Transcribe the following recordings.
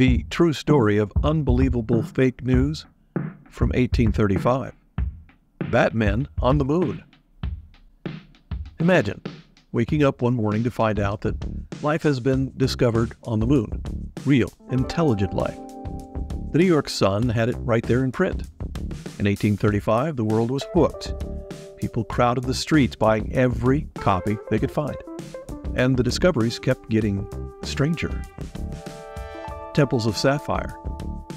the true story of unbelievable fake news from 1835. Batmen on the moon. Imagine waking up one morning to find out that life has been discovered on the moon. Real, intelligent life. The New York Sun had it right there in print. In 1835, the world was hooked. People crowded the streets buying every copy they could find. And the discoveries kept getting stranger. Temples of sapphire,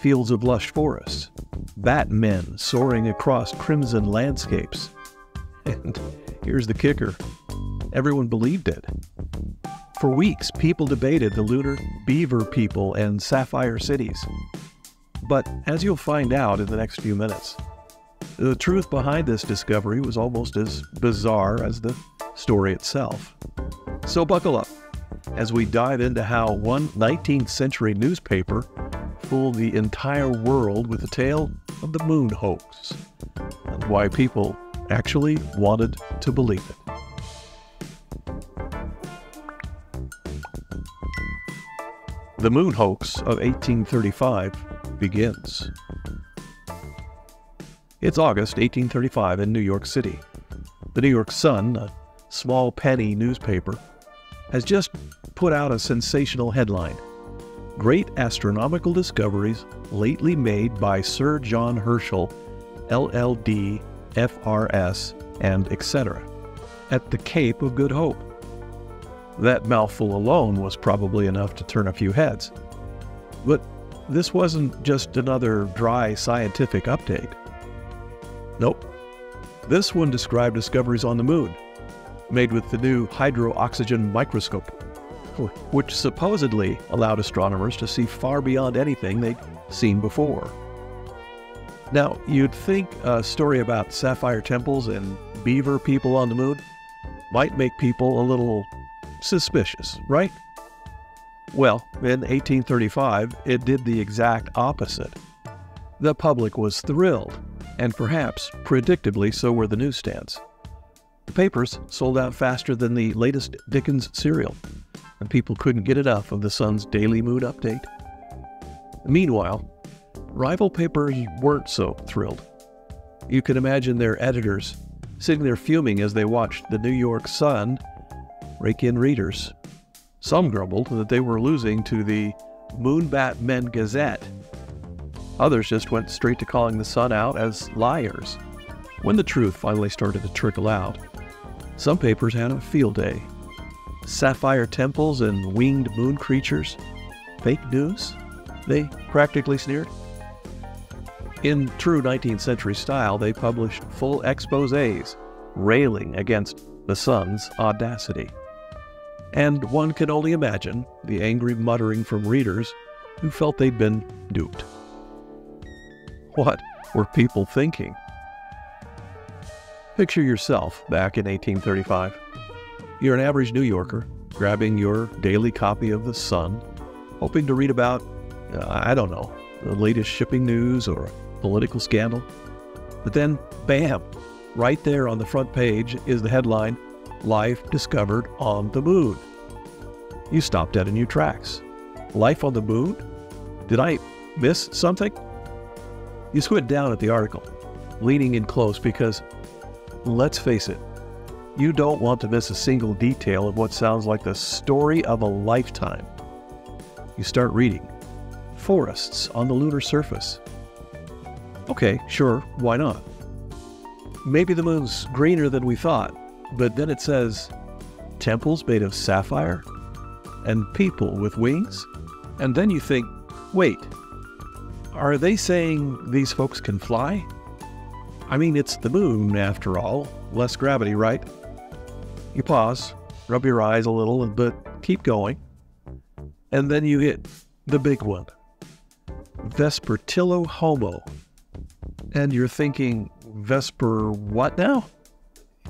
fields of lush forests, batmen soaring across crimson landscapes. And here's the kicker everyone believed it. For weeks, people debated the lunar beaver people and sapphire cities. But as you'll find out in the next few minutes, the truth behind this discovery was almost as bizarre as the story itself. So buckle up as we dive into how one 19th century newspaper fooled the entire world with the tale of the moon hoax and why people actually wanted to believe it. The moon hoax of 1835 begins. It's August 1835 in New York City. The New York Sun, a small penny newspaper, has just put out a sensational headline Great Astronomical Discoveries Lately Made by Sir John Herschel, LLD, FRS, and etc., at the Cape of Good Hope. That mouthful alone was probably enough to turn a few heads. But this wasn't just another dry scientific update. Nope. This one described discoveries on the moon, made with the new hydro-oxygen microscope, which supposedly allowed astronomers to see far beyond anything they'd seen before. Now, you'd think a story about sapphire temples and beaver people on the moon might make people a little suspicious, right? Well, in 1835, it did the exact opposite. The public was thrilled, and perhaps predictably so were the newsstands. The papers sold out faster than the latest Dickens serial, and people couldn't get enough of the Sun's daily mood update. Meanwhile, rival papers weren't so thrilled. You can imagine their editors sitting there fuming as they watched the New York Sun rake in readers. Some grumbled that they were losing to the Moonbat Men Gazette. Others just went straight to calling the Sun out as liars. When the truth finally started to trickle out, some papers had a field day. Sapphire temples and winged moon creatures? Fake news? They practically sneered. In true 19th century style, they published full exposés railing against the sun's audacity and one can only imagine the angry muttering from readers who felt they'd been duped. What were people thinking? Picture yourself back in 1835. You're an average New Yorker, grabbing your daily copy of The Sun, hoping to read about, uh, I don't know, the latest shipping news or political scandal. But then, bam, right there on the front page is the headline Life discovered on the moon. You stop dead in your tracks. Life on the moon? Did I miss something? You squint down at the article, leaning in close because, let's face it, you don't want to miss a single detail of what sounds like the story of a lifetime. You start reading Forests on the lunar surface. Okay, sure, why not? Maybe the moon's greener than we thought, but then it says, temples made of sapphire and people with wings. And then you think, wait, are they saying these folks can fly? I mean, it's the moon after all, less gravity, right? You pause, rub your eyes a little, but keep going. And then you hit the big one Vespertilio Homo. And you're thinking, Vesper what now?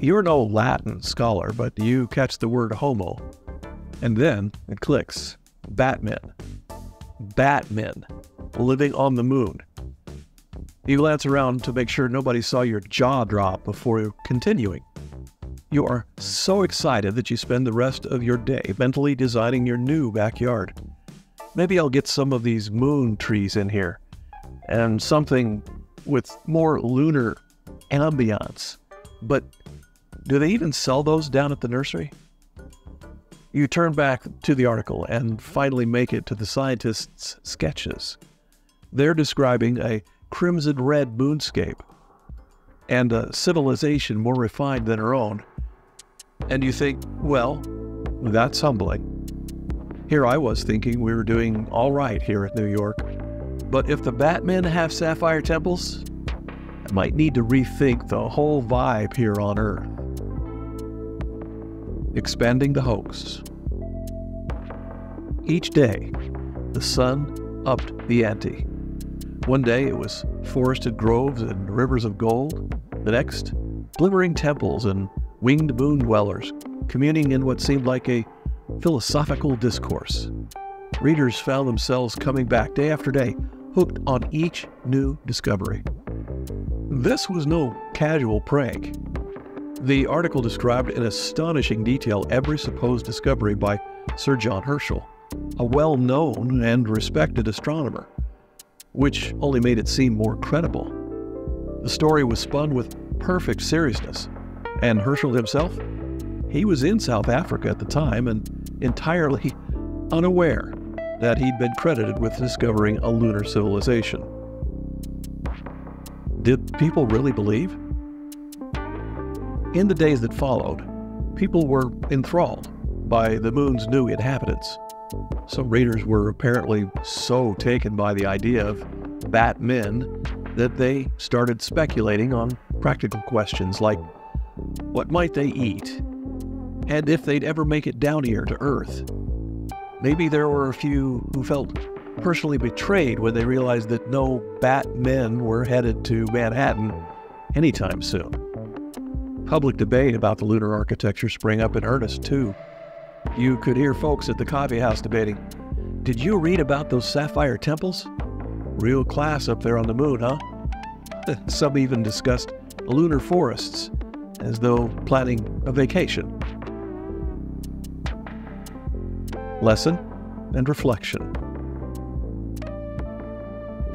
You're no Latin scholar, but you catch the word homo. And then it clicks Batman. Batman living on the moon. You glance around to make sure nobody saw your jaw drop before continuing. You are so excited that you spend the rest of your day mentally designing your new backyard. maybe I'll get some of these moon trees in here and something with more lunar ambiance. But do they even sell those down at the nursery? You turn back to the article and finally make it to the scientists' sketches. They're describing a crimson red moonscape and a civilization more refined than our own. And you think, well, that's humbling. Here I was thinking we were doing all right here at New York. But if the Batmen have sapphire temples, I might need to rethink the whole vibe here on Earth. Expanding the hoax. Each day, the sun upped the ante. One day it was forested groves and rivers of gold. The next, glimmering temples and winged moon dwellers communing in what seemed like a philosophical discourse. Readers found themselves coming back day after day, hooked on each new discovery. This was no casual prank. The article described in astonishing detail every supposed discovery by Sir John Herschel, a well known and respected astronomer, which only made it seem more credible. The story was spun with perfect seriousness, and Herschel himself he was in South Africa at the time and entirely unaware that he'd been credited with discovering a lunar civilization. Did people really believe? In the days that followed, people were enthralled by the moon's new inhabitants. Some readers were apparently so taken by the idea of Batmen that they started speculating on practical questions like what might they eat and if they'd ever make it down here to Earth. Maybe there were a few who felt personally betrayed when they realized that no Batmen were headed to Manhattan anytime soon. Public debate about the lunar architecture sprang up in earnest, too. You could hear folks at the coffee house debating Did you read about those sapphire temples? Real class up there on the moon, huh? Some even discussed lunar forests as though planning a vacation. lesson, and reflection.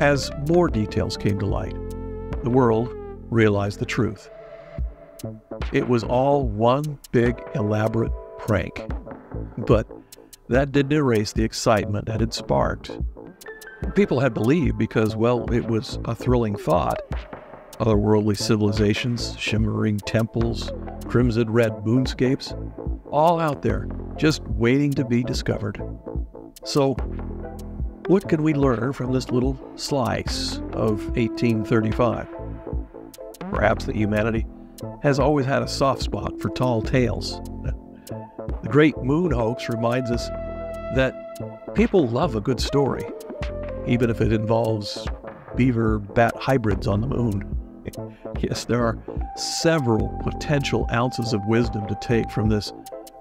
As more details came to light, the world realized the truth. It was all one big, elaborate prank. But that didn't erase the excitement that had sparked. People had believed because, well, it was a thrilling thought. Otherworldly civilizations, shimmering temples, crimson red moonscapes, all out there, just waiting to be discovered. So, what can we learn from this little slice of 1835? Perhaps that humanity has always had a soft spot for tall tales. Great moon hoax reminds us that people love a good story, even if it involves beaver bat hybrids on the moon. yes, there are several potential ounces of wisdom to take from this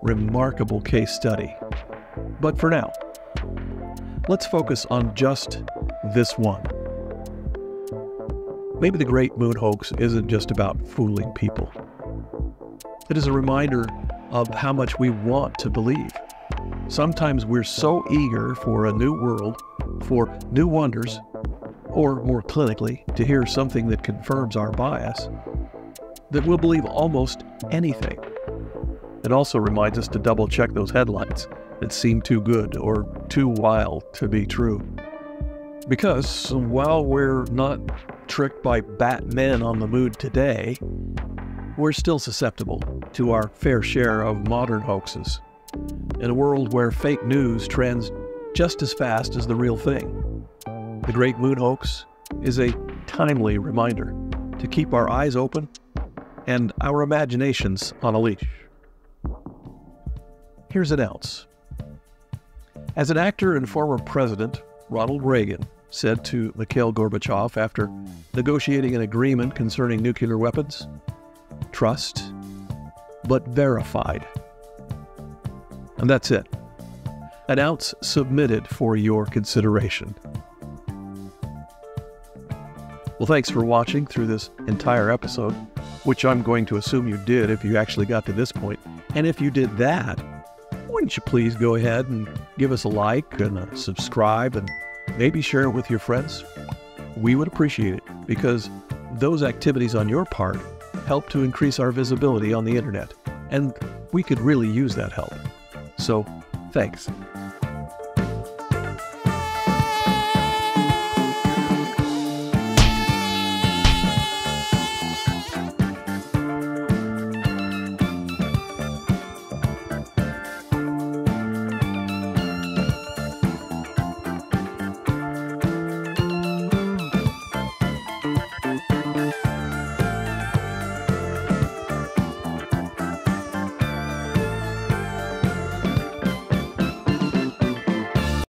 remarkable case study. But for now, let's focus on just this one. Maybe the Great Moon Hoax isn't just about fooling people. It is a reminder of how much we want to believe. Sometimes we're so eager for a new world, for new wonders, or more clinically, to hear something that confirms our bias, that we'll believe almost anything. It also reminds us to double check those headlines that seem too good or too wild to be true. Because while we're not tricked by Batman on the mood today, we're still susceptible to our fair share of modern hoaxes. In a world where fake news trends just as fast as the real thing, the Great Moon Hoax is a timely reminder to keep our eyes open and our imaginations on a leash. Here's an ounce. As an actor and former president, Ronald Reagan said to Mikhail Gorbachev after negotiating an agreement concerning nuclear weapons trust, but verified. And that's it. An ounce submitted for your consideration. Well, thanks for watching through this entire episode, which I'm going to assume you did if you actually got to this point. And if you did that, wouldn't you please go ahead and give us a like and a subscribe and maybe share it with your friends? We would appreciate it because those activities on your part help to increase our visibility on the internet, and we could really use that help. So, thanks.